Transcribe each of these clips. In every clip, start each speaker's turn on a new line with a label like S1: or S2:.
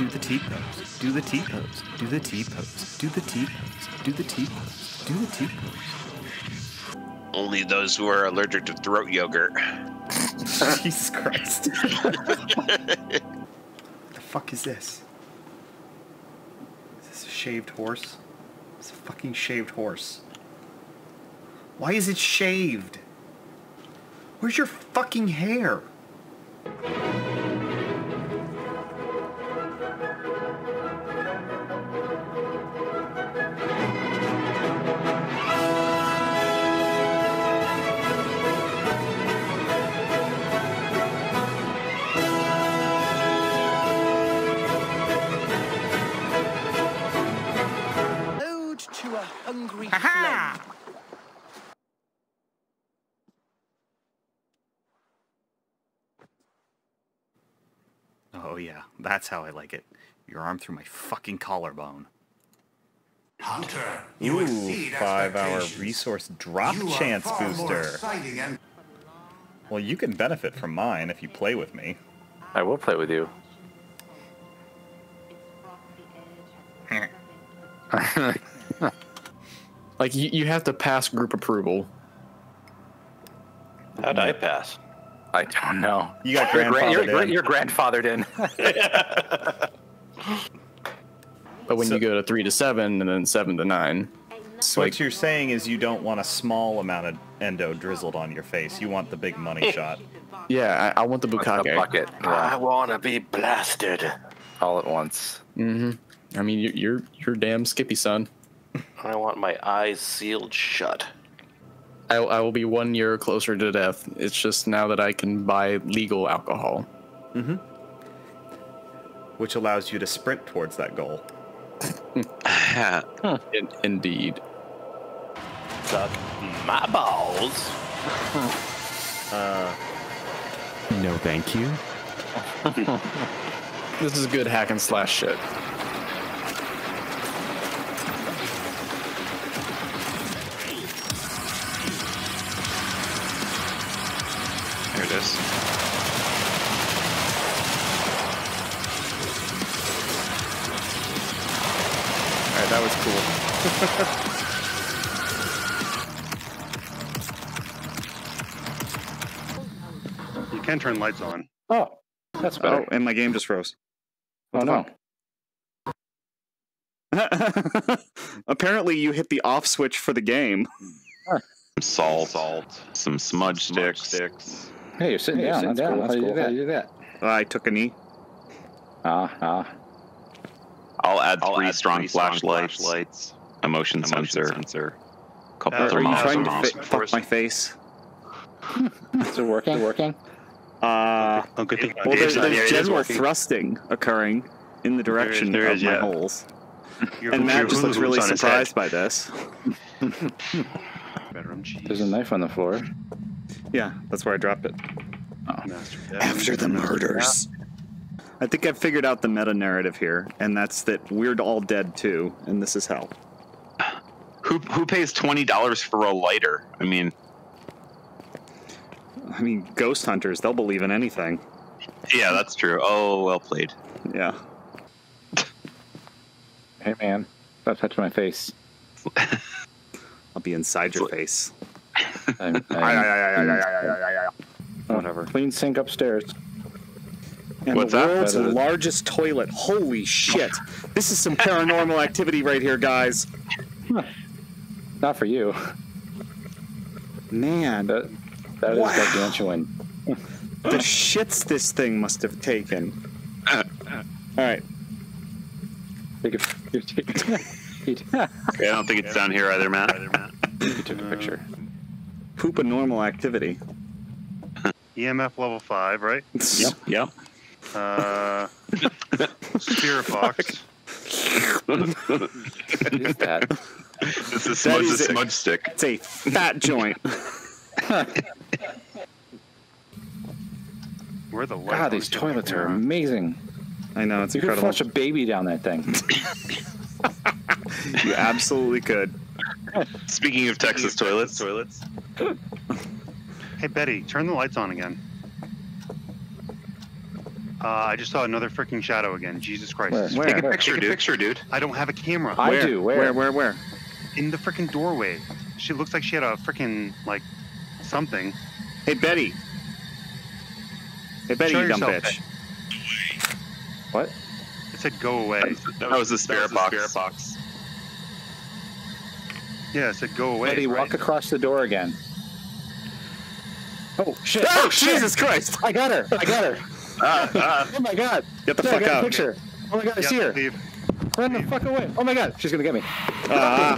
S1: Do the T pose. Do the T pose. Do the T pose. Do the T pose. Do the T pose. Do the T pose.
S2: Only those who are allergic to throat yogurt.
S1: Jesus Christ. What the fuck is this? Is this a shaved horse? It's a fucking shaved horse. Why is it shaved? Where's your fucking hair? That's how I like it. Your arm through my fucking collarbone.
S3: Hunter, you
S1: Ooh,
S3: exceed
S1: five hour resource drop
S3: You
S1: chance booster.
S3: and
S1: Well, you can benefit from mine if you play with me.
S4: I will play with you.
S5: Like you, you have to pass group approval.
S6: How'd I pass?
S4: I don't know.
S1: You got
S4: You're, gra-
S1: grandfathered
S4: you're,
S1: in.
S4: you're grandfathered in.
S5: But when
S1: So-
S5: you go to three to seven and then seven to nine,
S1: So
S5: like-
S1: what you're saying is you don't want a small amount of endo drizzled on your face. You want the big money shot.
S5: yeah, I, I want the
S4: A
S5: bukake.
S4: bucket.
S6: I wanna be blasted.
S4: all at once.
S5: Mm-hmm. I mean, you're you're, you're damn Skippy, son.
S6: I want my eyes sealed shut.
S5: I, I will be one year closer to death. It's just now that I can buy legal alcohol. Mm-hmm.
S1: which allows you to sprint towards that goal.
S5: In, indeed.
S6: Suck my balls. Uh.
S7: No, thank you.
S5: This is good hack and slash shit.
S2: There it is.
S1: All right, that was cool.
S8: You can turn lights on.
S4: Oh, that's better.
S1: Oh, and my game just froze.
S4: Oh, what Oh, no.
S1: Apparently, you hit the off switch for the game.
S2: Some Salt, salt, some smudge, sticks.
S4: Hey, you're sitting down. I'm down. How do you do that? How do you do that?
S1: I took a knee.
S4: Ah, ah.
S2: I'll add
S6: I'll
S2: three
S6: add
S2: strong flashlights,
S6: flashlights,
S2: a motion,
S6: a motion
S2: sensor,
S6: sensor,
S2: couple
S8: Uh,
S1: Are you
S8: Thermos
S1: trying to
S8: awesome
S1: fuck my face?
S4: Is it working? working?
S1: Uh,
S8: Oh, good thing.
S1: well, there's, there's general thrusting occurring in the direction
S8: there
S1: of my
S8: yeah.
S1: holes.
S8: Your-
S1: And Matt just looks really surprised by this.
S4: There's a knife on the floor.
S1: Yeah, that's where I dropped it.
S8: Master bedroom.
S1: After the murders. I think I've figured out the meta narrative here, and that's that we're all dead too, and this is hell.
S2: Who who pays twenty dollars for a lighter? I mean,
S1: I mean, ghost hunters, they'll believe in anything.
S2: yeah, that's true. Oh, well played.
S1: Yeah.
S4: Hey, man. Don't touch my face.
S1: I'll be inside your face.
S4: I'm, I'm,
S1: Whatever.
S4: clean sink upstairs.
S1: And
S2: What's
S1: the world's
S4: That is-
S1: largest toilet. Holy shit. This is some paranormal activity right here, guys.
S4: Not for you.
S1: Man, the
S4: That that is
S1: Wow.
S4: gargantuan.
S1: shits this thing must have taken. All right.
S4: You could- you took-
S2: Okay, I don't think it's down here either, Matt.
S4: you took a picture.
S1: Poop a normal activity.
S8: EMF level five, right?
S1: Yep. Yep.
S8: Uh, Spirit box.
S4: What is that?
S2: This is smudge,
S1: is
S2: a
S1: it.
S2: smudge stick.
S1: It's a fat joint.
S8: Where the light?
S4: God, these toilets are amazing.
S1: I know, it's
S4: You could
S1: incredible.
S4: flush a baby down that thing.
S1: You absolutely could.
S2: Speaking of Texas toilets, toilets.
S8: Hey Betty, turn the lights on again. Uh, I just saw another freaking shadow again. Jesus Christ.
S4: Where? Where?
S2: Take a
S4: Where?
S2: picture,
S8: Take a
S2: dude.
S8: picture,
S2: dude.
S8: I don't have a camera.
S4: I
S5: Where?
S4: do. Where?
S5: Where? Where? Where?
S8: In the freaking doorway. She looks like she had a freaking like something.
S1: Hey, Betty. Hey, Betty,
S8: Show
S1: you dumb
S8: yourself,
S1: bitch.
S4: What?
S8: It said go away.
S2: That was the spirit box.
S8: Yeah, it said go away.
S4: Eddie,
S8: right?
S4: walk across the door again. Oh shit!
S1: Oh,
S4: shit.
S1: Jesus Christ!
S4: I got her! I got her!
S2: Ah, ah.
S4: Oh my god!
S1: Get the
S4: Yeah, I
S1: fuck
S4: got a
S1: out.
S4: picture. Oh my god, I see her!
S8: leave.
S4: Run the fuck away! Oh my god, she's gonna get me!
S1: Ah,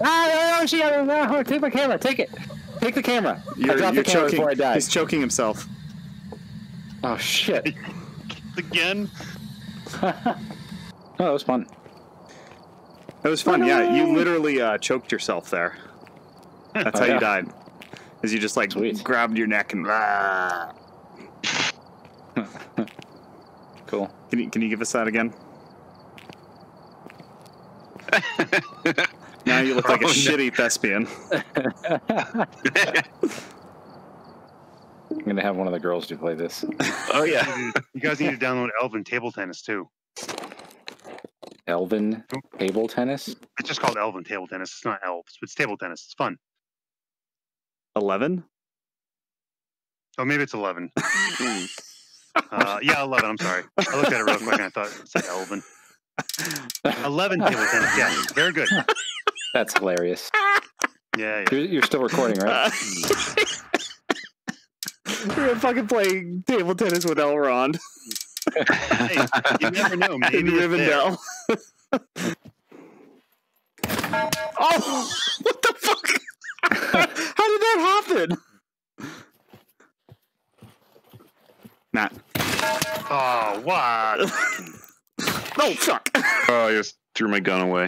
S4: Ah, no, no, she got me! No, take my camera! Take it! Take the camera!
S1: You're,
S4: dropped
S1: you're
S4: the camera
S1: choking.
S4: before I died.
S1: He's choking himself.
S4: Oh shit!
S8: Again.
S4: oh, that was fun.
S1: That was fun. Yeah, you literally uh, choked yourself there. That's
S4: Oh,
S1: how
S4: yeah.
S1: you died. Is you just like
S4: Sweet.
S1: grabbed your neck and. Ah.
S4: Cool.
S1: Can you can you give us that again? now you look like a
S2: Oh, no.
S1: shitty thespian.
S4: I'm gonna have one of the girls do play this.
S2: Oh yeah.
S8: You guys need to download Elven Table Tennis too.
S4: Elven table tennis.
S8: It's just called Elven Table Tennis. It's not elves. It's table tennis. It's fun.
S1: Eleven.
S8: Oh, maybe it's 11. uh, yeah, 11. I'm sorry. I looked at it real quick and I thought it said Elven. 11 table tennis. Yeah, very good.
S4: That's hilarious.
S8: Yeah, yeah.
S4: You're, you're still recording, right?
S1: We're gonna fucking play table tennis with Elrond
S8: Hey, you never know.
S1: in
S8: Maybe it's.
S1: Rivendell. oh, what the fuck? How did that happen? Matt.
S8: Oh, what?
S1: No, fuck.
S2: Oh, I just threw my gun away.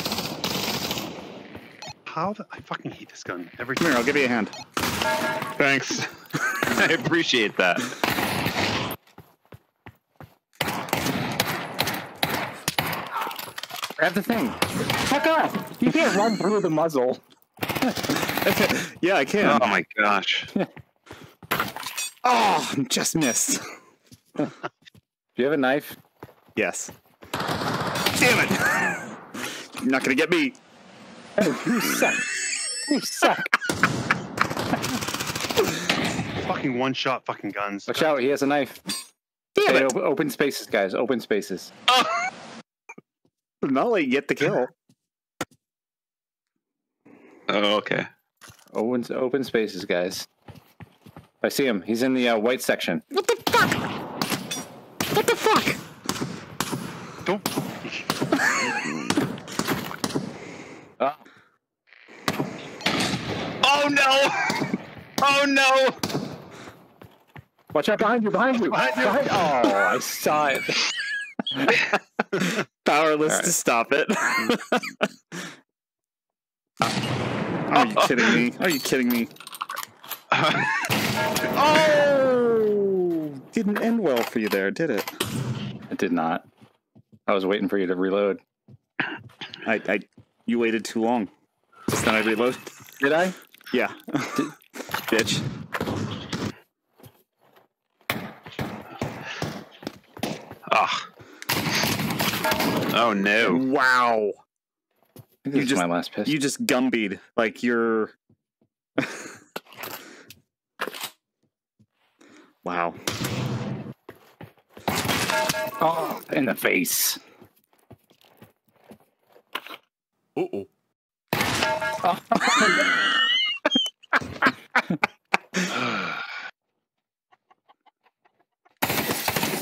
S8: How the? I fucking hate this gun. Every
S1: Come here, I'll give you a hand.
S2: Thanks. I appreciate that.
S4: Grab the thing. Fuck off! You can't run through the muzzle.
S1: Yeah, I can.
S2: Oh my gosh.
S1: Oh, just missed.
S4: Do you have a knife?
S1: Yes. Damn it! You're not gonna get me.
S4: Oh, you suck. You suck.
S8: fucking one shot fucking guns.
S4: Watch out, he has a knife.
S1: Damn
S4: Hey,
S1: it!
S4: op- open spaces, guys. Open spaces.
S1: I'm not letting you get the kill.
S2: Oh, okay.
S4: Open, open spaces, guys. I see him. He's in the uh, white section.
S1: What the fuck? What the fuck?
S8: Don't.
S4: Oh,
S2: Oh no! Oh no!
S4: watch out behind you, behind you. Behind you! Oh, I saw it.
S1: Powerless
S4: Alright.
S1: to stop it. Are you kidding me? Are you kidding me? Oh! Didn't end well for you there, did it?
S4: It did not. I was waiting for you to reload.
S1: I, I, you waited too long. Just then I reload.
S4: Did I?
S1: Yeah. Bitch.
S2: Ah. Oh no.
S1: Wow.
S4: I
S1: You
S4: is
S1: just-
S4: my last piss.
S1: You just gumbied like you're. wow.
S4: oh, in the face.
S7: Uh-oh.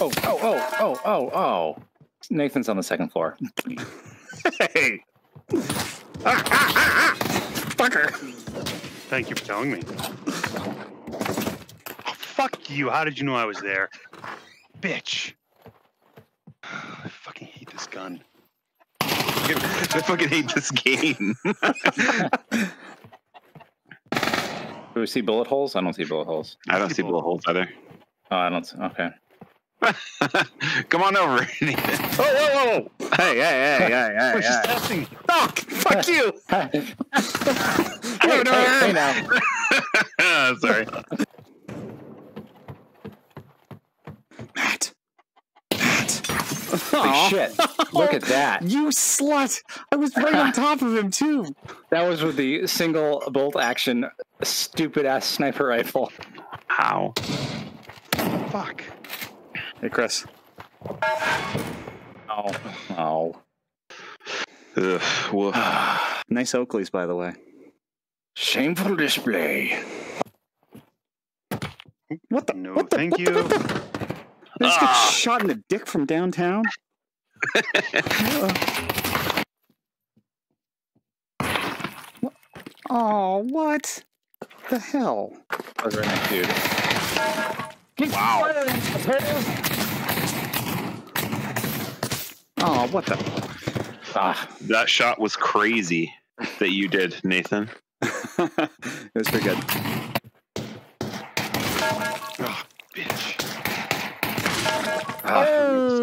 S4: Oh, oh, oh, oh, oh, oh. Nathan's on the second floor.
S1: Hey. Ah, ah, ah, ah. Fucker.
S8: Thank you for telling me. Oh, fuck you. How did you know I was there? Bitch. I fucking hate this gun.
S2: I fucking hate this game.
S4: Do we see bullet holes? I don't see bullet holes.
S2: I don't see bullet holes either.
S4: Oh, I don't. See, okay.
S2: Come on over.
S1: Oh, whoa, whoa, whoa. Hey, hey, hey, hey, hey,
S8: We're just
S1: hey.
S8: testing.
S1: Fuck. Fuck you.
S4: hey, hey, hey now.
S2: Sorry.
S1: Matt. Matt.
S4: Holy shit! Look at that.
S1: You slut! I was right on top of him too.
S4: That was with the single bolt action, stupid ass sniper rifle.
S2: How?
S8: Fuck.
S1: Hey, Chris.
S4: Oh, oh.
S2: Ugh, woof.
S1: Nice Oakleys, by the way.
S4: Shameful display.
S1: What the?
S8: No,
S1: what the,
S8: thank
S1: what
S8: you.
S1: The, what the? They just get ah. shot in the dick from downtown. What? oh, what the hell?
S4: That was right next to you.
S1: Oh, what the?
S4: Ah,
S2: That shot was crazy that you did, Nathan.
S1: it was pretty good.
S8: Oh, Bitch.
S4: ah,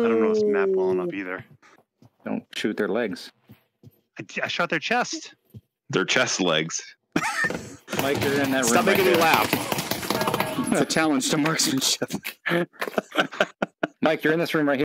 S8: I don't know this map well enough either.
S4: don't shoot their legs.
S8: I, I shot their chest.
S2: Their chest legs.
S4: Mike, you're in that
S1: Stop
S4: room.
S1: making me
S4: right there.
S1: laugh. It's a challenge to marksmanship.
S4: Mike, you're in this room right here.